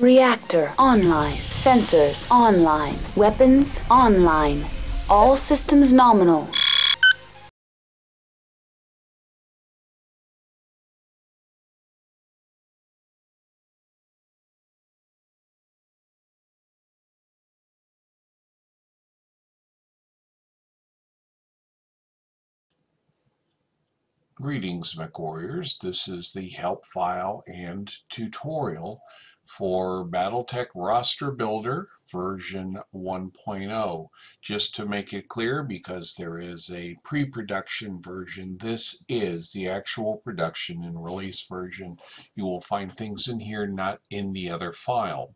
Reactor online. Sensors online. Weapons online. All systems nominal. Greetings, MechWarriors. This is the help file and tutorial for Battletech Roster Builder version 1.0. Just to make it clear, because there is a pre-production version, this is the actual production and release version. You will find things in here not in the other file.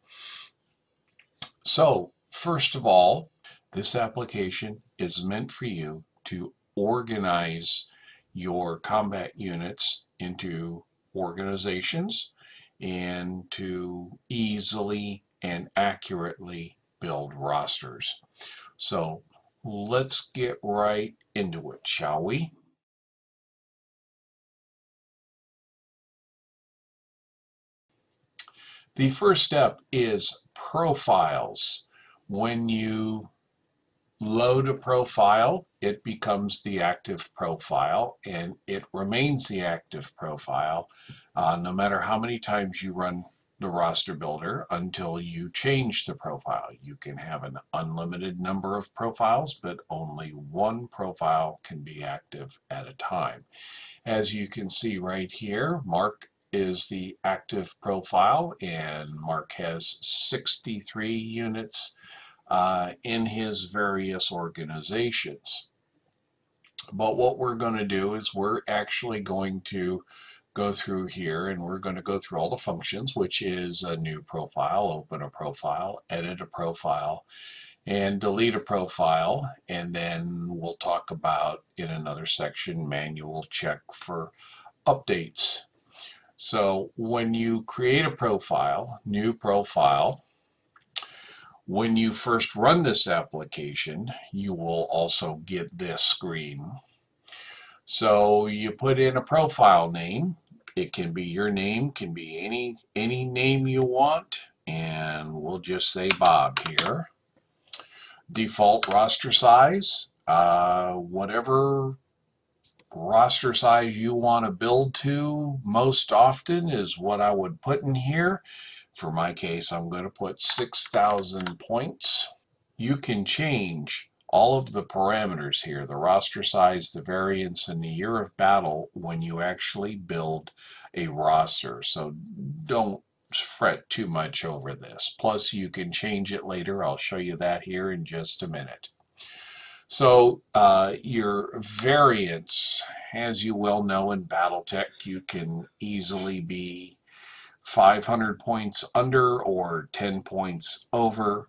So, first of all, this application is meant for you to organize your combat units into organizations and to easily and accurately build rosters. So let's get right into it, shall we? The first step is profiles. When you load a profile, it becomes the active profile and it remains the active profile uh, no matter how many times you run the roster builder until you change the profile. You can have an unlimited number of profiles, but only one profile can be active at a time. As you can see right here, Mark is the active profile and Mark has 63 units uh, in his various organizations. But what we're going to do is we're actually going to go through here and we're going to go through all the functions, which is a new profile, open a profile, edit a profile, and delete a profile. And then we'll talk about in another section manual check for updates. So when you create a profile, new profile, when you first run this application, you will also get this screen. So you put in a profile name. It can be your name, can be any any name you want, and we'll just say Bob here. Default roster size, uh, whatever roster size you want to build to most often is what I would put in here. For my case, I'm going to put 6,000 points. You can change all of the parameters here, the roster size, the variance, and the year of battle when you actually build a roster. So don't fret too much over this. Plus you can change it later. I'll show you that here in just a minute. So uh, your variance, as you well know in Battletech, you can easily be 500 points under or 10 points over.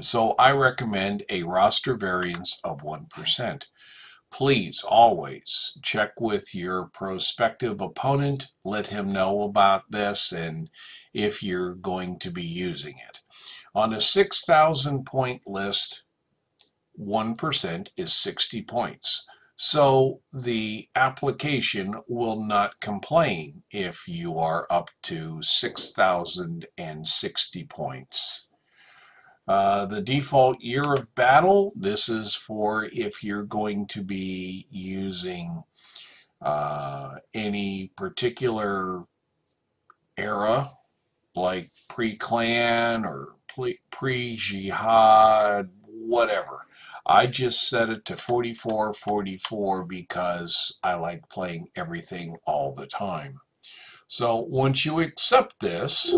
So I recommend a roster variance of 1%. Please always check with your prospective opponent, let him know about this and if you're going to be using it. On a 6,000 point list, 1% is 60 points. So the application will not complain if you are up to 6,060 points. Uh, the default year of battle, this is for if you're going to be using uh, any particular era, like pre-clan or pre-jihad, whatever. I just set it to 44, 44 because I like playing everything all the time. So once you accept this,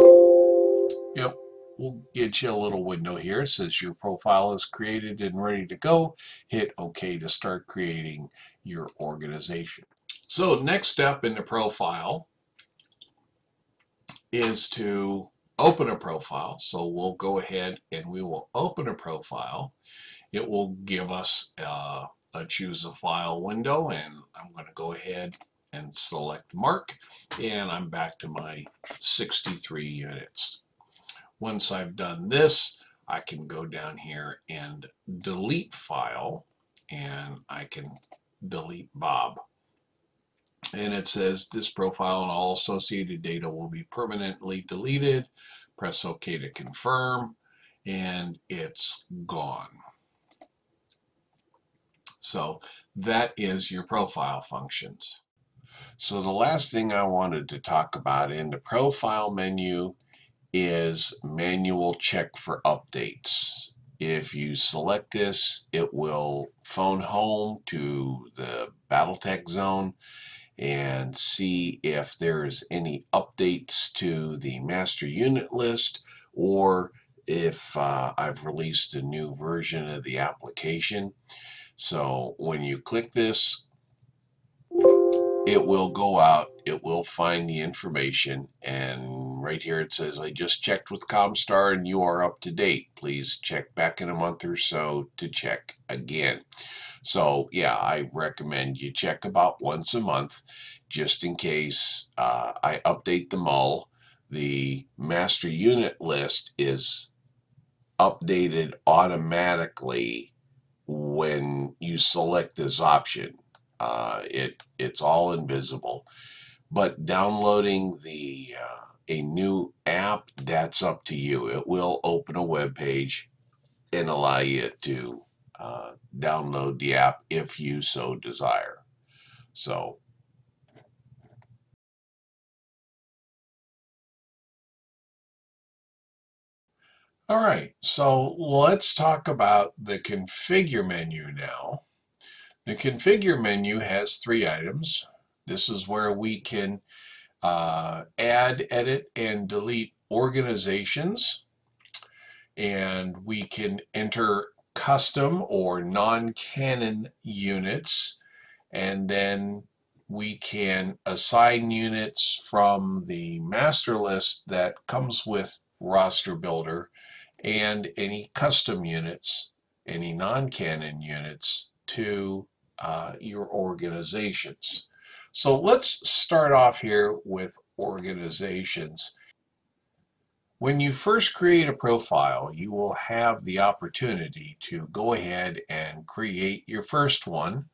yep, we'll get you a little window here. It says your profile is created and ready to go. Hit OK to start creating your organization. So next step in the profile is to open a profile. So we'll go ahead and we will open a profile it will give us uh, a choose a file window and I'm going to go ahead and select mark and I'm back to my 63 units. Once I've done this I can go down here and delete file and I can delete Bob. and it says this profile and all associated data will be permanently deleted. Press OK to confirm, and it's gone. So that is your profile functions. So the last thing I wanted to talk about in the profile menu is manual check for updates. If you select this, it will phone home to the Battletech zone and see if there's any updates to the master unit list or if uh, I've released a new version of the application. So when you click this, it will go out, it will find the information, and right here it says, I just checked with Comstar and you are up to date. Please check back in a month or so to check again. So yeah, I recommend you check about once a month just in case uh, I update the MUL. The master unit list is updated automatically when you select this option. Uh, it it's all invisible. But downloading the uh, a new app, that's up to you. It will open a web page and allow you to uh, download the app if you so desire. So All right, so let's talk about the configure menu now. The configure menu has three items. This is where we can uh, add, edit, and delete organizations. And we can enter custom or non-canon units. And then we can assign units from the master list that comes with Roster Builder and any custom units, any non-canon units to uh, your organizations. So let's start off here with organizations. When you first create a profile, you will have the opportunity to go ahead and create your first one.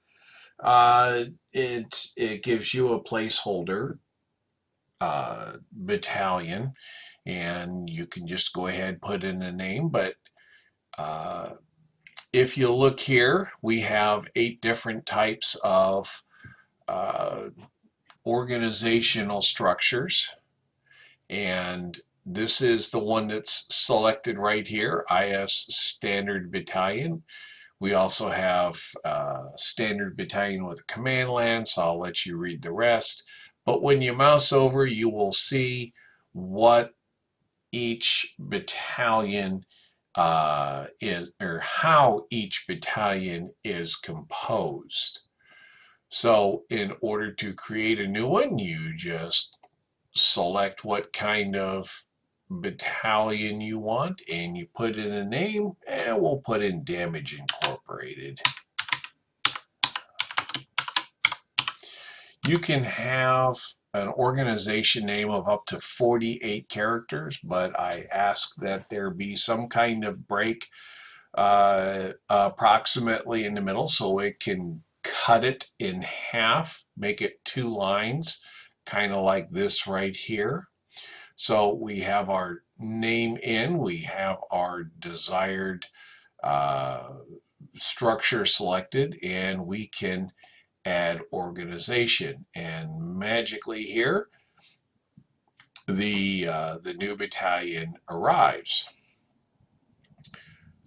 Uh, it, it gives you a placeholder uh, battalion and you can just go ahead put in a name but uh, if you look here we have eight different types of uh, organizational structures. And this is the one that's selected right here IS Standard Battalion. We also have uh, Standard Battalion with command line so I'll let you read the rest. But when you mouse over you will see what each battalion uh, is, or how each battalion is composed. So in order to create a new one, you just select what kind of battalion you want and you put in a name and we'll put in Damage Incorporated. You can have an organization name of up to 48 characters, but I ask that there be some kind of break uh, approximately in the middle so it can cut it in half, make it two lines, kind of like this right here. So we have our name in, we have our desired uh, structure selected, and we can add organization. And magically here, the, uh, the new battalion arrives.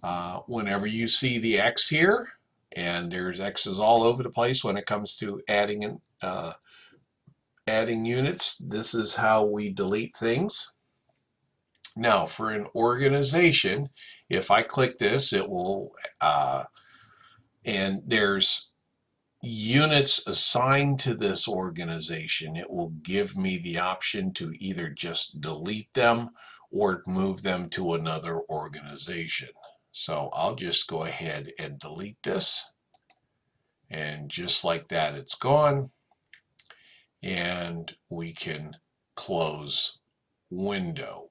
Uh, whenever you see the X here, and there's X's all over the place when it comes to adding uh, adding units, this is how we delete things. Now, for an organization, if I click this, it will, uh, and there's units assigned to this organization, it will give me the option to either just delete them or move them to another organization. So I'll just go ahead and delete this. And just like that, it's gone. And we can close window.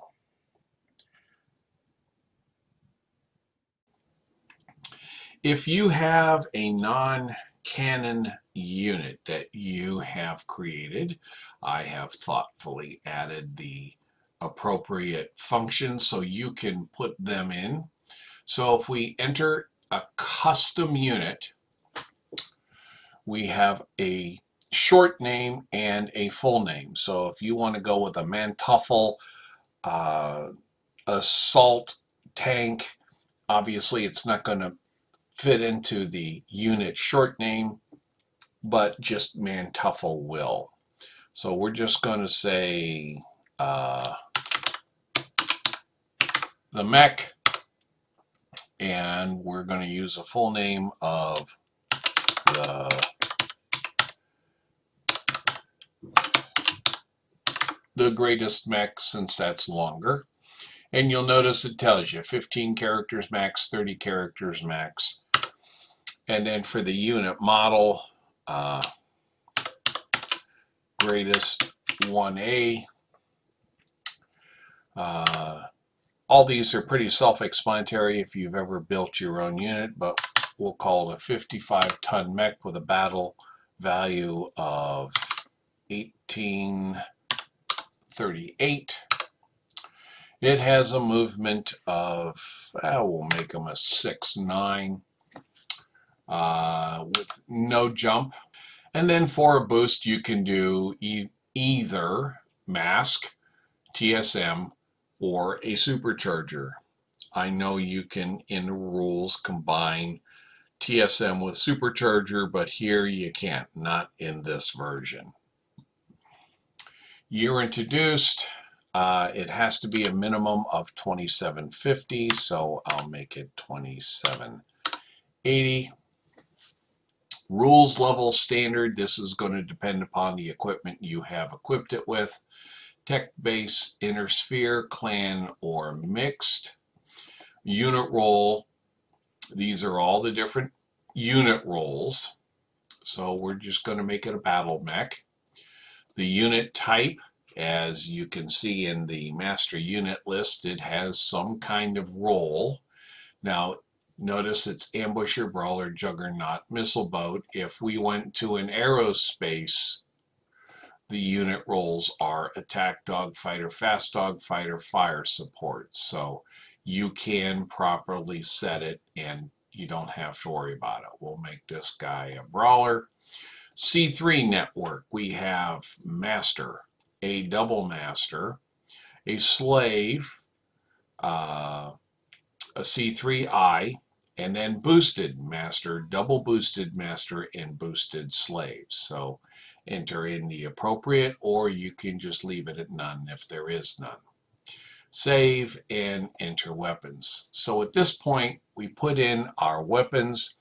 If you have a non Canon unit that you have created. I have thoughtfully added the appropriate functions so you can put them in. So if we enter a custom unit, we have a short name and a full name. So if you want to go with a Manteuffel uh, assault tank, obviously it's not going to fit into the unit short name, but just Manteuffel will. So we're just going to say uh, the mech, and we're going to use a full name of the the greatest mech since that's longer. And you'll notice it tells you 15 characters max, 30 characters max. And then for the unit model, uh, greatest 1A. Uh, all these are pretty self-explanatory if you've ever built your own unit, but we'll call it a 55-ton mech with a battle value of 1838. It has a movement of, uh, we'll make them a 6-9 uh, with no jump. And then for a boost, you can do e either MASC, TSM, or a supercharger. I know you can, in the rules, combine TSM with supercharger, but here you can't, not in this version. You're introduced. Uh, it has to be a minimum of 2750, so I'll make it 2780. Rules level standard, this is going to depend upon the equipment you have equipped it with. Tech base, inner sphere, clan, or mixed. Unit role, these are all the different unit roles. So we're just going to make it a battle mech. The unit type, as you can see in the master unit list, it has some kind of role. Now, Notice it's ambusher, brawler, juggernaut, missile boat. If we went to an aerospace, the unit roles are attack dog fighter, fast dog fighter, fire support. So you can properly set it and you don't have to worry about it. We'll make this guy a brawler. C3 network, we have master, a double master, a slave, uh, a C3I, and then boosted master, double boosted master, and boosted slaves. So enter in the appropriate, or you can just leave it at none if there is none. Save and enter weapons. So at this point, we put in our weapons.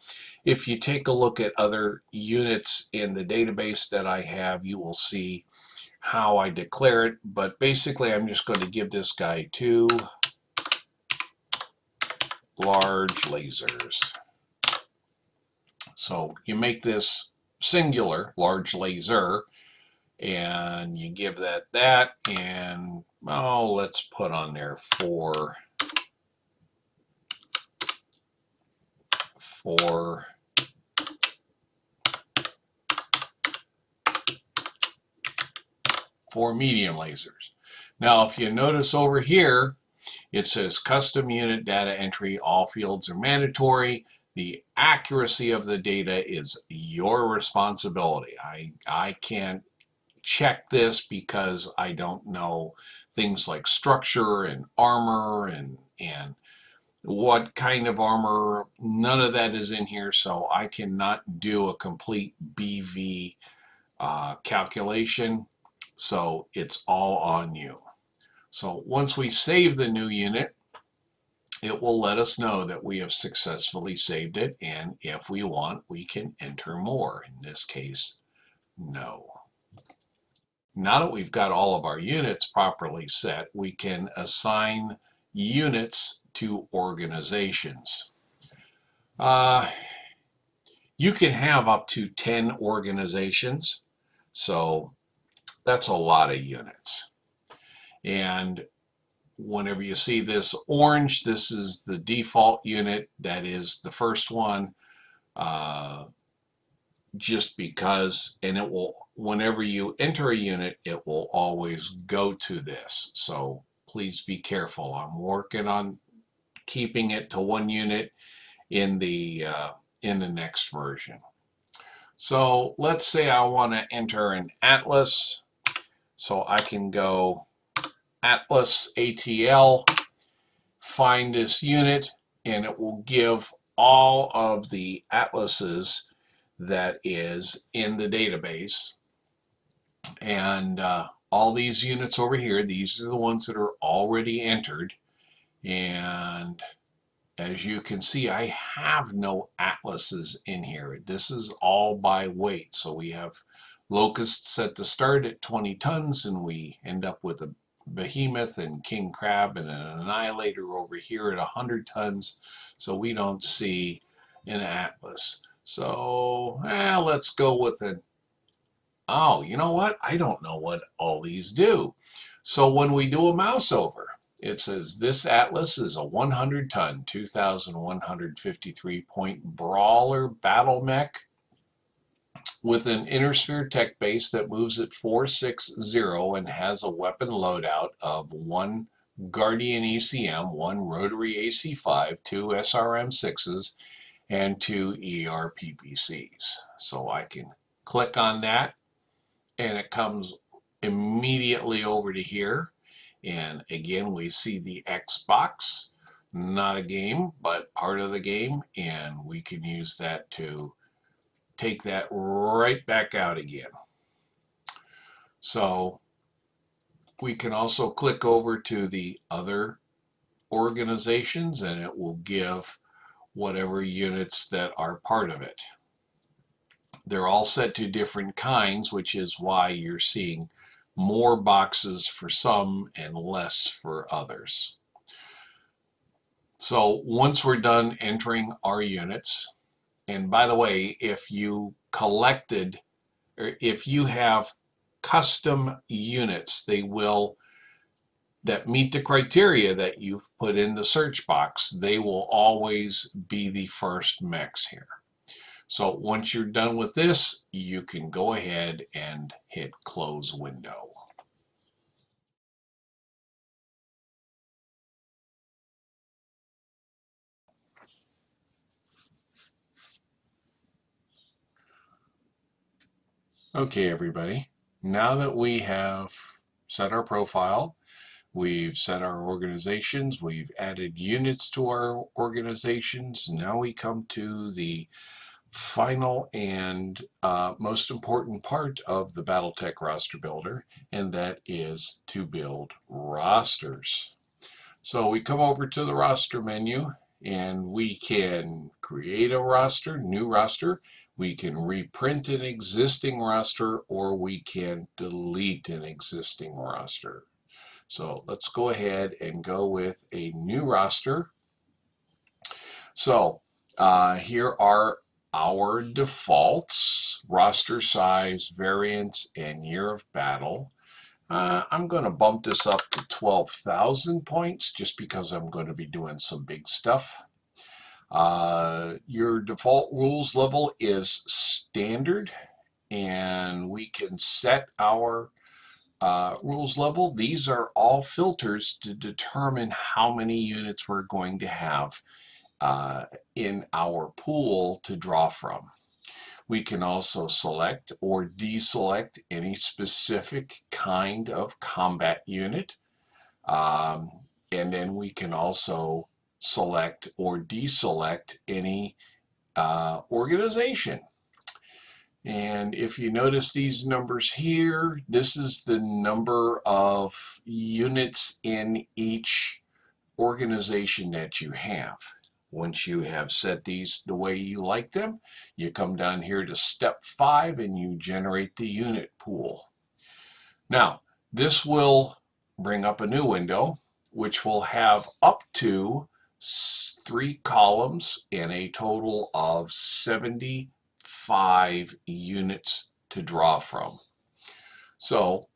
If you take a look at other units in the database that I have, you will see how I declare it. But basically, I'm just going to give this guy two large lasers. So you make this singular, large laser, and you give that that, and oh, let's put on there four, four, four medium lasers. Now, if you notice over here, it says custom unit data entry, all fields are mandatory. The accuracy of the data is your responsibility. I, I can't check this because I don't know things like structure and armor and, and what kind of armor. None of that is in here, so I cannot do a complete BV uh, calculation. So it's all on you. So once we save the new unit, it will let us know that we have successfully saved it and if we want we can enter more. In this case no. Now that we've got all of our units properly set we can assign units to organizations. Uh, you can have up to 10 organizations. So that's a lot of units and whenever you see this orange, this is the default unit. That is the first one. Uh, just because, and it will, whenever you enter a unit, it will always go to this. So please be careful. I'm working on keeping it to one unit in the uh, in the next version. So let's say I want to enter an atlas. So I can go atlas ATL, find this unit, and it will give all of the atlases that is in the database. And uh, all these units over here, these are the ones that are already entered. And as you can see, I have no atlases in here. This is all by weight. So we have locusts set to start at 20 tons, and we end up with a behemoth and king crab and an annihilator over here at 100 tons. So we don't see an atlas. So eh, let's go with an, oh, you know what? I don't know what all these do. So when we do a mouse over, it says this Atlas is a 100 ton, 2,153 point brawler battle mech with an Inner Sphere tech base that moves at 460 and has a weapon loadout of one Guardian ECM, one Rotary AC5, two SRM6s, and two ERPPCs. So I can click on that and it comes immediately over to here and again, we see the Xbox, not a game, but part of the game, and we can use that to take that right back out again. So we can also click over to the other organizations and it will give whatever units that are part of it. They're all set to different kinds, which is why you're seeing more boxes for some and less for others. So once we're done entering our units, and by the way, if you collected, or if you have custom units, they will, that meet the criteria that you've put in the search box, they will always be the first mix here. So once you're done with this, you can go ahead and hit close window. Okay, everybody. Now that we have set our profile, we've set our organizations, we've added units to our organizations, now we come to the final and uh, most important part of the Battletech roster builder, and that is to build rosters. So we come over to the roster menu and we can create a roster, new roster. We can reprint an existing roster or we can delete an existing roster. So let's go ahead and go with a new roster. So uh, here are our defaults, roster size, variance, and year of battle. Uh, I'm going to bump this up to 12,000 points just because I'm going to be doing some big stuff. Uh, your default rules level is standard and we can set our uh, rules level. These are all filters to determine how many units we're going to have uh, in our pool to draw from. We can also select or deselect any specific kind of combat unit. Um, and then we can also select or deselect any uh, organization. And if you notice these numbers here, this is the number of units in each organization that you have. Once you have set these the way you like them, you come down here to step five and you generate the unit pool. Now, this will bring up a new window, which will have up to three columns and a total of 75 units to draw from. So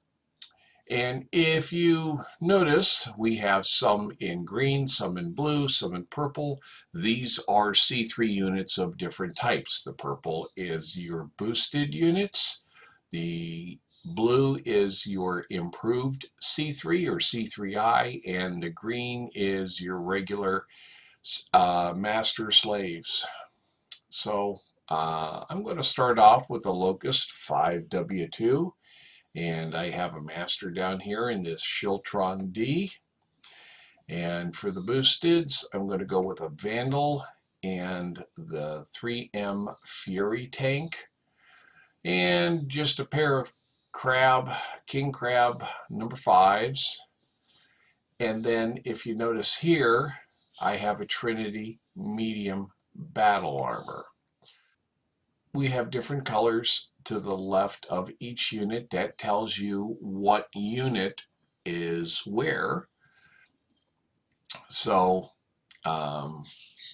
And if you notice, we have some in green, some in blue, some in purple. These are C3 units of different types. The purple is your boosted units. The blue is your improved C3 or C3I, and the green is your regular uh, master slaves. So uh, I'm going to start off with a Locust 5W2 and I have a master down here in this Schiltron D. And for the boosteds, I'm going to go with a Vandal and the 3M Fury tank. And just a pair of crab, king crab number fives. And then if you notice here, I have a Trinity medium battle armor. We have different colors to the left of each unit. That tells you what unit is where. So um,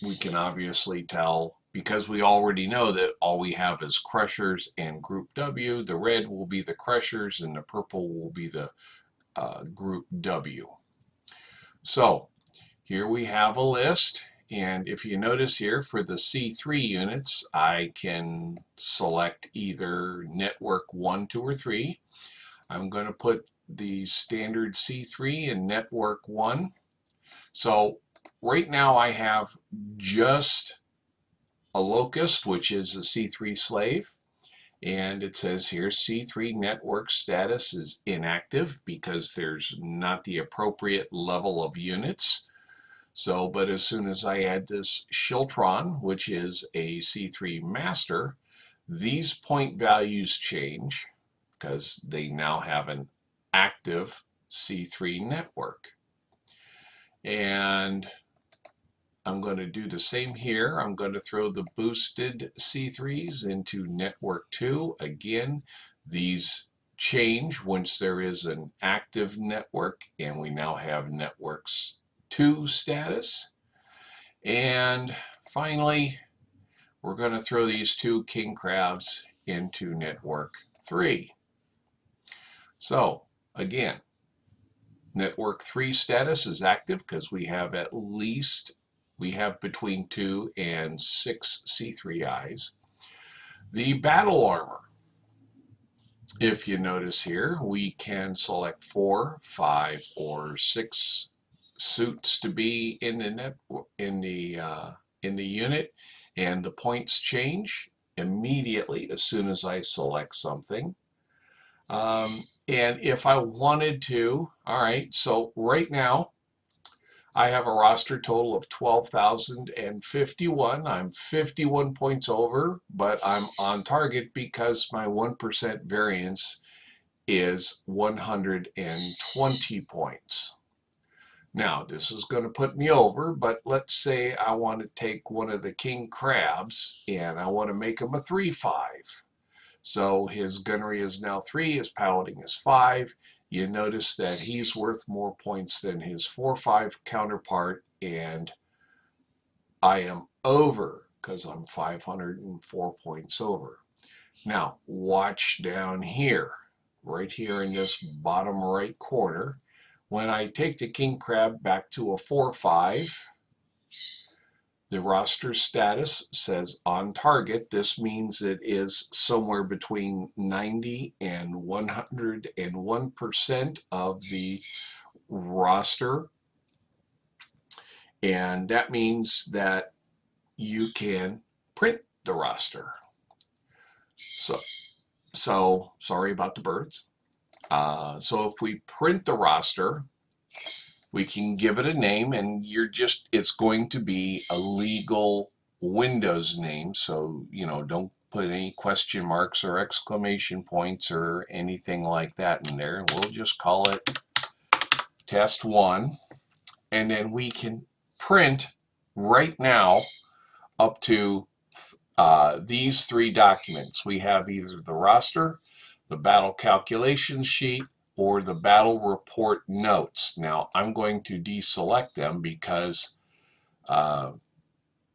we can obviously tell because we already know that all we have is crushers and group W. The red will be the crushers and the purple will be the uh, group W. So here we have a list and if you notice here for the C3 units, I can select either network 1, 2, or 3. I'm going to put the standard C3 in network 1. So right now I have just a locust, which is a C3 slave. And it says here C3 network status is inactive because there's not the appropriate level of units. So, but as soon as I add this Schiltron, which is a C3 master, these point values change because they now have an active C3 network. And I'm going to do the same here. I'm going to throw the boosted C3s into network 2. Again, these change once there is an active network and we now have networks 2 status. And finally, we're going to throw these two king crabs into network 3. So, again, network 3 status is active because we have at least, we have between 2 and 6 C3Is. The battle armor, if you notice here, we can select 4, 5, or 6 suits to be in the net in the uh, in the unit and the points change immediately as soon as I select something um, and if I wanted to alright so right now I have a roster total of 12,051 I'm 51 points over but I'm on target because my 1% variance is 120 points now, this is going to put me over, but let's say I want to take one of the king crabs and I want to make him a 3-5. So his gunnery is now 3, his piloting is 5. You notice that he's worth more points than his 4-5 counterpart, and I am over because I'm 504 points over. Now, watch down here, right here in this bottom right corner. When I take the king crab back to a 4-5, the roster status says on target. This means it is somewhere between 90 and 101% of the roster. And that means that you can print the roster. So, so sorry about the birds. Uh, so if we print the roster, we can give it a name and you're just, it's going to be a legal Windows name. So, you know, don't put any question marks or exclamation points or anything like that in there. We'll just call it test one. And then we can print right now up to uh, these three documents. We have either the roster, the battle calculation sheet, or the battle report notes. Now I'm going to deselect them because uh,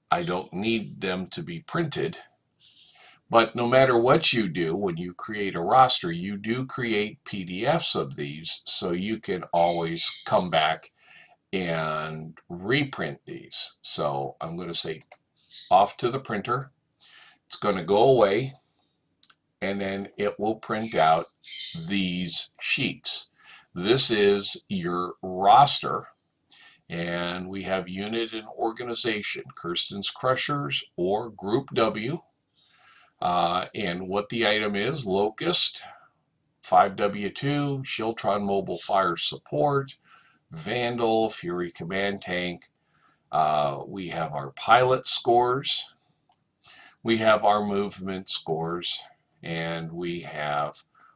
I don't need them to be printed. But no matter what you do, when you create a roster, you do create PDFs of these, so you can always come back and reprint these. So I'm going to say off to the printer. It's going to go away, and then it will print out these sheets. This is your roster, and we have unit and organization, Kirsten's Crushers or Group W. Uh, and what the item is, Locust, 5W2, Schiltron Mobile Fire Support, Vandal, Fury Command Tank. Uh, we have our pilot scores. We have our movement scores. And we have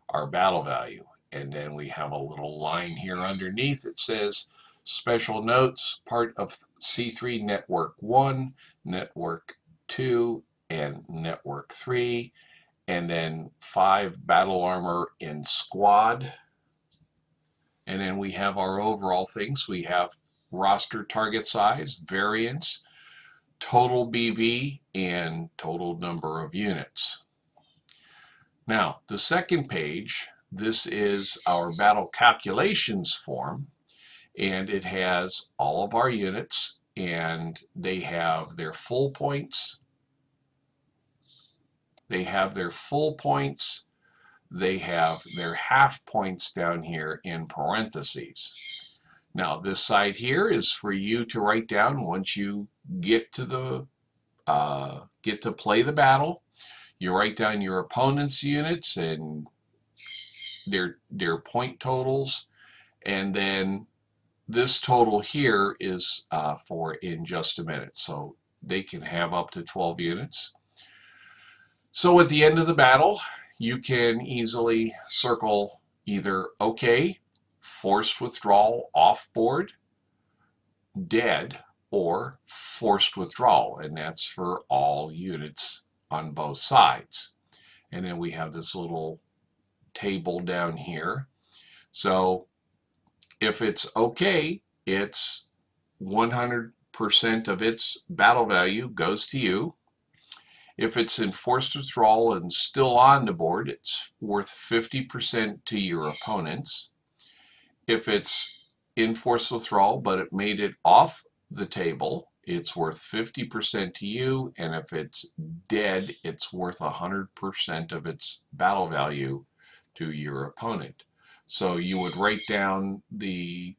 our battle value. And then we have a little line here underneath. It says special notes, part of C3 Network 1, Network 2, and Network 3, and then 5 Battle Armor in Squad. And then we have our overall things. We have roster target size, variance, total BV, and total number of units. Now, the second page, this is our battle calculations form, and it has all of our units, and they have their full points, they have their full points. They have their half points down here in parentheses. Now this side here is for you to write down once you get to the uh, get to play the battle. You write down your opponent's units and their their point totals, and then this total here is uh, for in just a minute. So they can have up to 12 units. So at the end of the battle, you can easily circle either OK, forced withdrawal off board, dead, or forced withdrawal, and that's for all units on both sides. And then we have this little table down here. So if it's okay, it's 100% of its battle value goes to you. If it's in forced withdrawal and still on the board, it's worth 50% to your opponents. If it's in forced withdrawal, but it made it off the table, it's worth 50% to you, and if it's dead, it's worth 100% of its battle value to your opponent. So you would write down the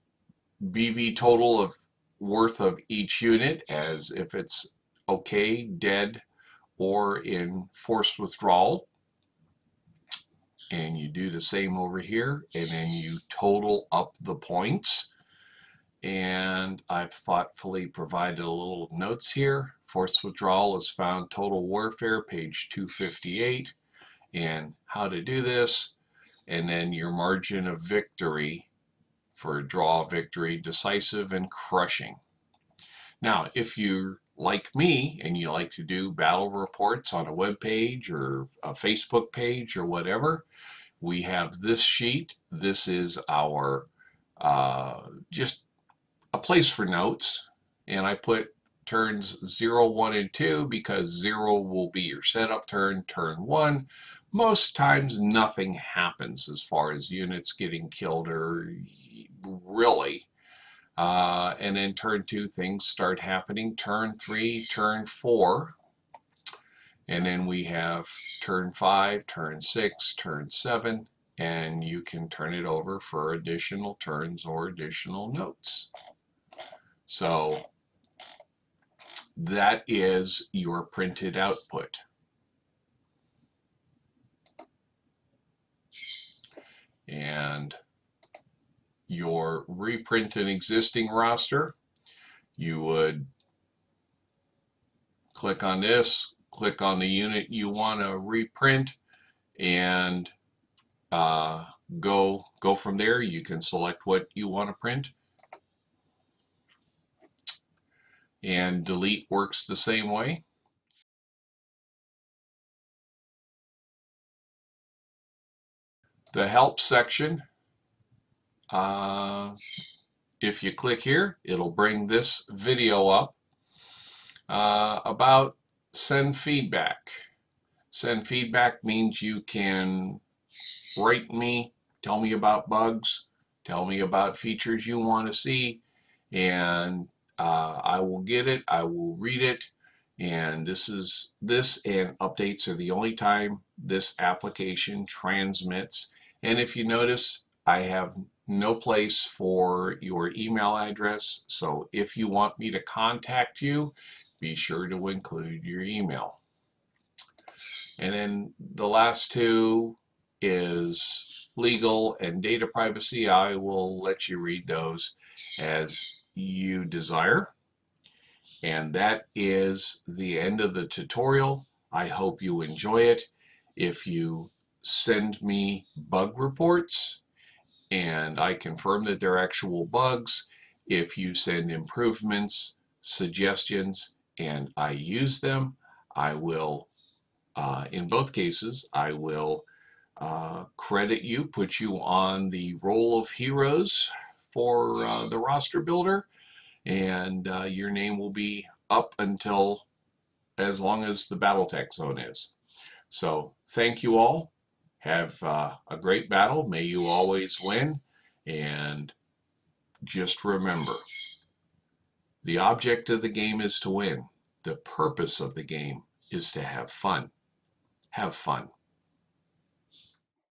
BV total of worth of each unit as if it's okay, dead, or in forced withdrawal. And you do the same over here, and then you total up the points. And I've thoughtfully provided a little notes here. Forced withdrawal is found total warfare, page 258, and how to do this. And then your margin of victory for draw victory, decisive and crushing. Now, if you're like me and you like to do battle reports on a web page or a Facebook page or whatever, we have this sheet. This is our uh, just place for notes. And I put turns 0, 1, and 2 because 0 will be your setup turn, turn 1. Most times nothing happens as far as units getting killed or really uh, and then turn two, things start happening. Turn three, turn four. And then we have turn five, turn six, turn seven, and you can turn it over for additional turns or additional notes. So that is your printed output. And your reprint an existing roster, you would click on this, click on the unit you want to reprint, and uh, go go from there. You can select what you want to print. And delete works the same way. The help section uh, if you click here, it'll bring this video up uh, about send feedback. Send feedback means you can write me, tell me about bugs, tell me about features you want to see, and uh, I will get it, I will read it, and this is this and updates are the only time this application transmits. And if you notice, I have no place for your email address, so if you want me to contact you, be sure to include your email. And then the last two is legal and data privacy. I will let you read those as you desire. And that is the end of the tutorial. I hope you enjoy it. If you send me bug reports and I confirm that they're actual bugs, if you send improvements, suggestions, and I use them, I will, uh, in both cases, I will uh, credit you, put you on the roll of heroes for uh, the roster builder, and uh, your name will be up until as long as the Battletech zone is. So thank you all. Have uh, a great battle. May you always win. And just remember, the object of the game is to win. The purpose of the game is to have fun. Have fun.